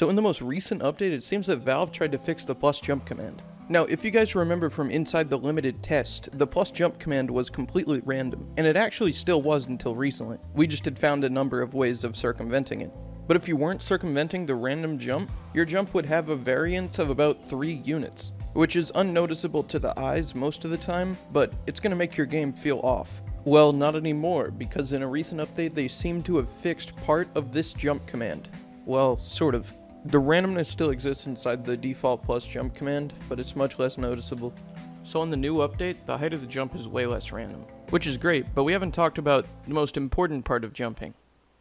So in the most recent update, it seems that Valve tried to fix the plus jump command. Now, if you guys remember from inside the limited test, the plus jump command was completely random, and it actually still was until recently. We just had found a number of ways of circumventing it. But if you weren't circumventing the random jump, your jump would have a variance of about 3 units, which is unnoticeable to the eyes most of the time, but it's going to make your game feel off. Well, not anymore, because in a recent update they seem to have fixed part of this jump command. Well, sort of. The randomness still exists inside the default plus jump command, but it's much less noticeable. So on the new update, the height of the jump is way less random, which is great, but we haven't talked about the most important part of jumping,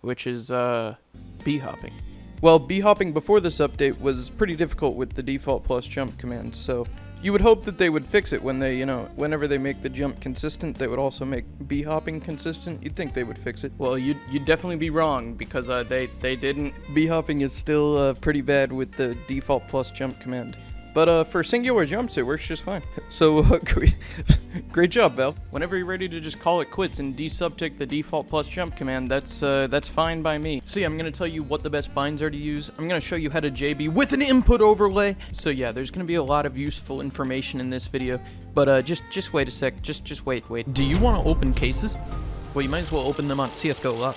which is, uh, b-hopping. Well, b-hopping before this update was pretty difficult with the default plus jump command, so you would hope that they would fix it when they, you know, whenever they make the jump consistent, they would also make b-hopping consistent. You'd think they would fix it. Well, you'd, you'd definitely be wrong because uh, they, they didn't. B-hopping is still uh, pretty bad with the default plus jump command. But uh, for singular jumps, it works just fine. So, uh, great job, Valve. Whenever you're ready to just call it quits and desubtick the default plus jump command, that's uh, that's fine by me. Yeah, I'm gonna tell you what the best binds are to use. I'm gonna show you how to JB with an input overlay. So yeah, there's gonna be a lot of useful information in this video. But uh, just just wait a sec. Just just wait, wait. Do you want to open cases? Well, you might as well open them on CS:GO Luck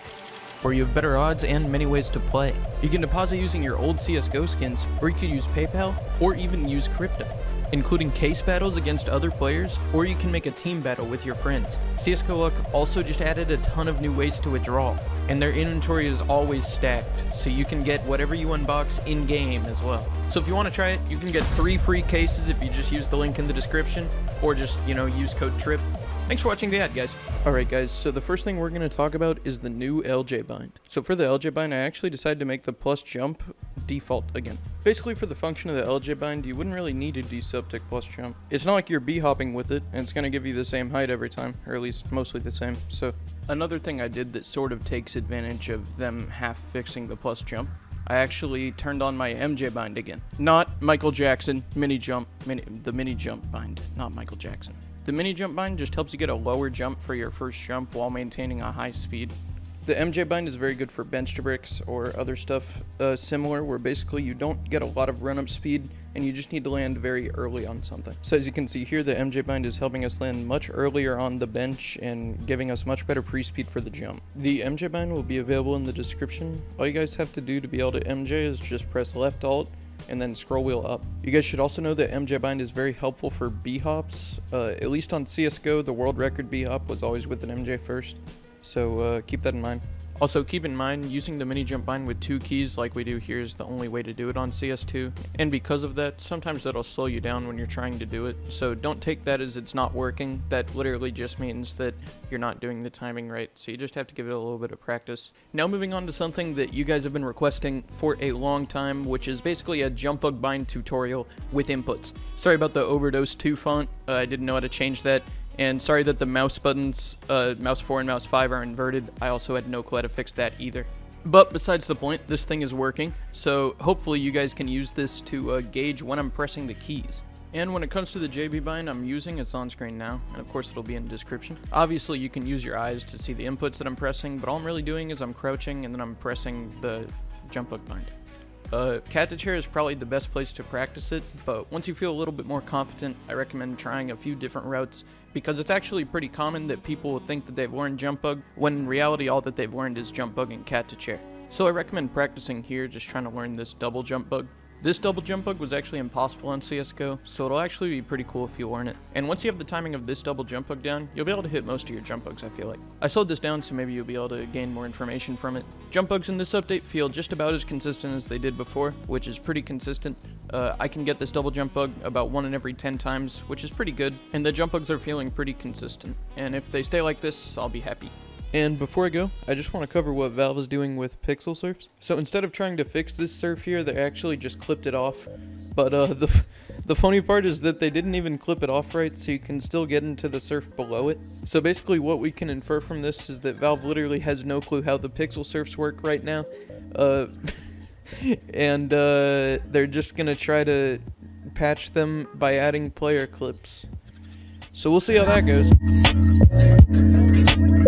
where you have better odds and many ways to play. You can deposit using your old CSGO skins, or you could use PayPal, or even use crypto, including case battles against other players, or you can make a team battle with your friends. CSGO Luck also just added a ton of new ways to withdraw, and their inventory is always stacked, so you can get whatever you unbox in-game as well. So if you want to try it, you can get three free cases if you just use the link in the description, or just, you know, use code TRIPP Thanks for watching the ad, guys. Alright, guys, so the first thing we're going to talk about is the new LJ bind. So for the LJ bind, I actually decided to make the plus jump default again. Basically, for the function of the LJ bind, you wouldn't really need a desubtick plus jump. It's not like you're b-hopping with it, and it's going to give you the same height every time, or at least mostly the same. So another thing I did that sort of takes advantage of them half fixing the plus jump I actually turned on my MJ bind again. Not Michael Jackson mini jump, mini, the mini jump bind, not Michael Jackson. The mini jump bind just helps you get a lower jump for your first jump while maintaining a high speed. The MJ bind is very good for bench to bricks or other stuff uh, similar where basically you don't get a lot of run up speed and you just need to land very early on something. So as you can see here, the MJ bind is helping us land much earlier on the bench and giving us much better pre-speed for the jump. The MJ bind will be available in the description. All you guys have to do to be able to MJ is just press left alt and then scroll wheel up. You guys should also know that MJ Bind is very helpful for B-hops. Uh, at least on CSGO, the world record B-hop was always with an MJ first. So uh, keep that in mind. Also, keep in mind, using the mini jump bind with two keys like we do here is the only way to do it on CS2, and because of that, sometimes that'll slow you down when you're trying to do it, so don't take that as it's not working, that literally just means that you're not doing the timing right, so you just have to give it a little bit of practice. Now moving on to something that you guys have been requesting for a long time, which is basically a jump bug bind tutorial with inputs. Sorry about the Overdose 2 font, uh, I didn't know how to change that. And sorry that the mouse buttons, uh, mouse 4 and mouse 5 are inverted. I also had no clue how to fix that either. But besides the point, this thing is working, so hopefully you guys can use this to uh, gauge when I'm pressing the keys. And when it comes to the JB bind I'm using, it's on screen now, and of course it'll be in the description. Obviously you can use your eyes to see the inputs that I'm pressing, but all I'm really doing is I'm crouching and then I'm pressing the jump bug bind. Uh, cat to chair is probably the best place to practice it, but once you feel a little bit more confident, I recommend trying a few different routes because it's actually pretty common that people will think that they've learned jump bug when in reality all that they've learned is jump bug and cat to chair. So I recommend practicing here, just trying to learn this double jump bug. This double jump bug was actually impossible on CSGO, so it'll actually be pretty cool if you learn it. And once you have the timing of this double jump bug down, you'll be able to hit most of your jump bugs, I feel like. I slowed this down so maybe you'll be able to gain more information from it. Jump bugs in this update feel just about as consistent as they did before, which is pretty consistent. Uh, I can get this double jump bug about one in every 10 times, which is pretty good, and the jump bugs are feeling pretty consistent. And if they stay like this, I'll be happy. And before I go, I just want to cover what Valve is doing with pixel surfs. So instead of trying to fix this surf here, they actually just clipped it off. But uh, the, the funny part is that they didn't even clip it off right, so you can still get into the surf below it. So basically what we can infer from this is that Valve literally has no clue how the pixel surfs work right now. Uh, and uh, they're just going to try to patch them by adding player clips. So we'll see how that goes.